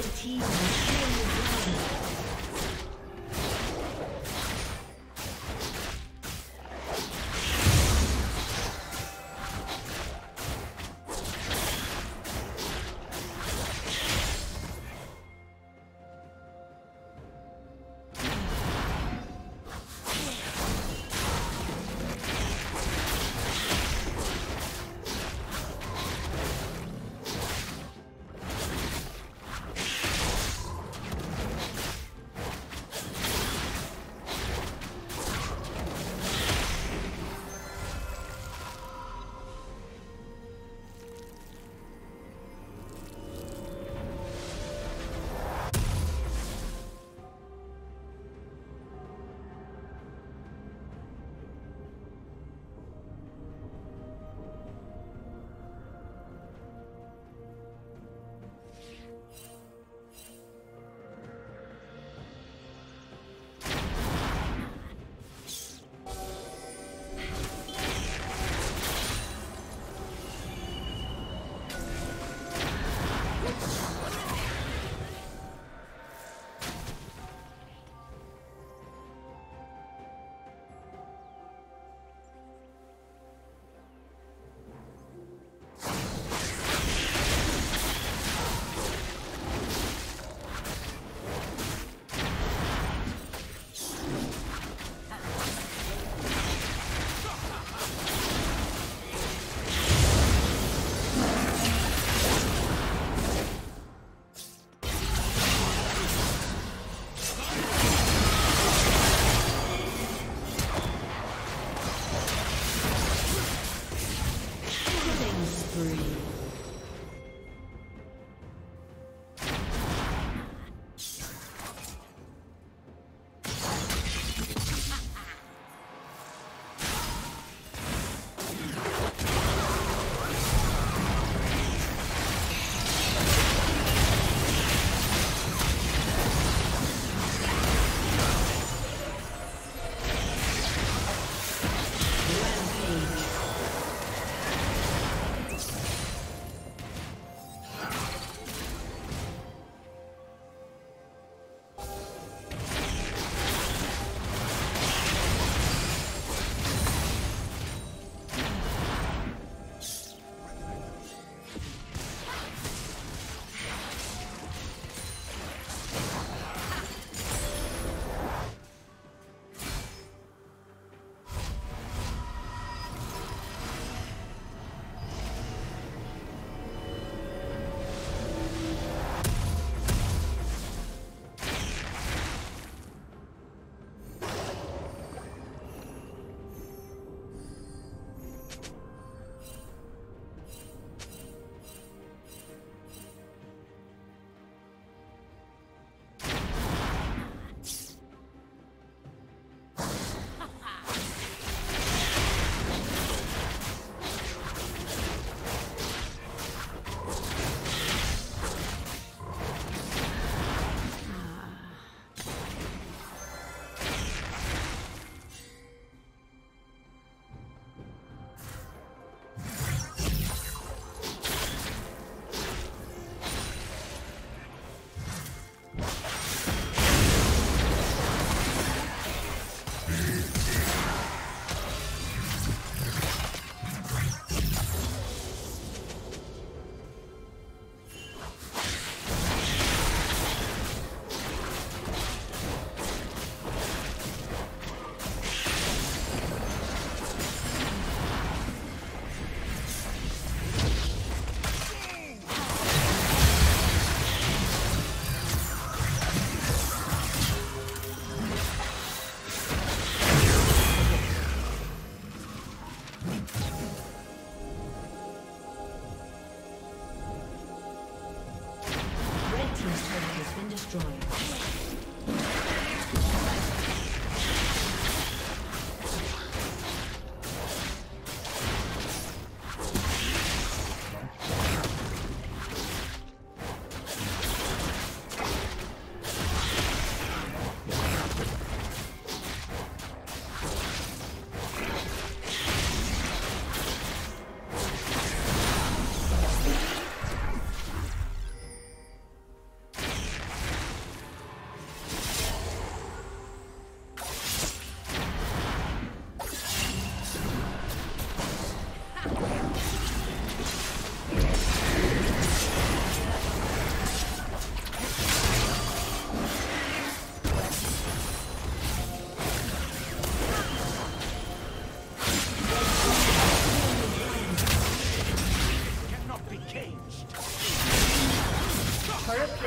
Red team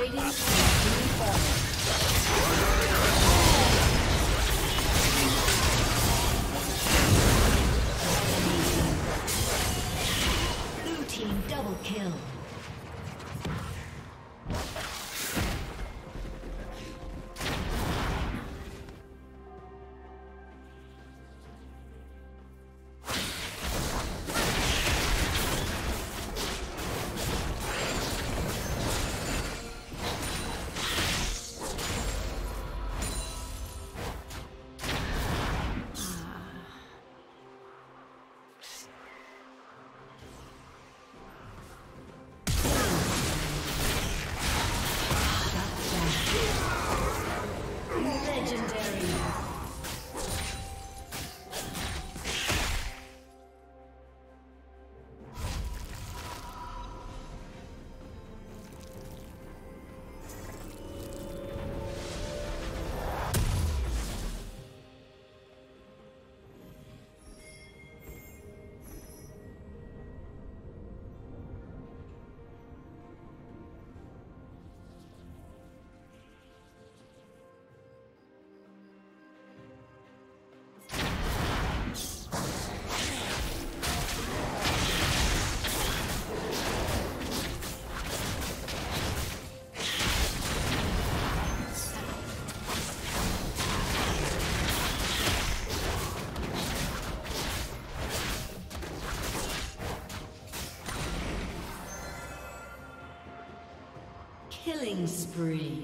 Radiant. Killing spree.